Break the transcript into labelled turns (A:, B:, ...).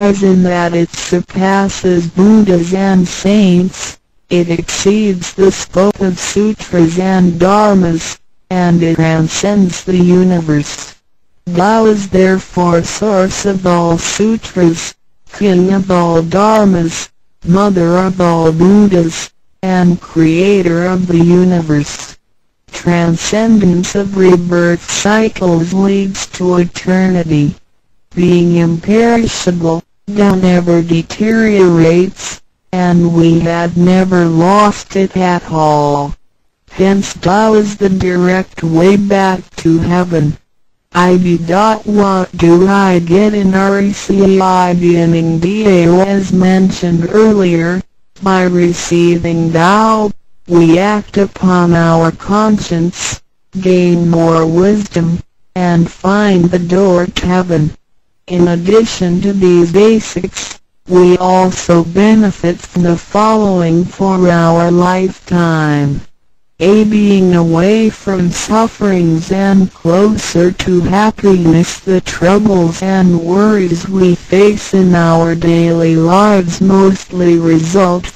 A: as in that it surpasses Buddhas and saints, it exceeds the scope of sutras and dharmas, and it transcends the universe. Tao is therefore source of all sutras, king of all dharmas, mother of all Buddhas, and creator of the universe. Transcendence of rebirth cycles leads to eternity. Being imperishable, Tao never deteriorates, and we had never lost it at all. Hence Tao is the direct way back to heaven. ID. What do I get in RECI beginning DAO as mentioned earlier, by receiving Tao, we act upon our conscience, gain more wisdom, and find the door to heaven. In addition to these basics, we also benefit from the following for our lifetime. A. Being away from sufferings and closer to happiness the troubles and worries we face in our daily lives mostly result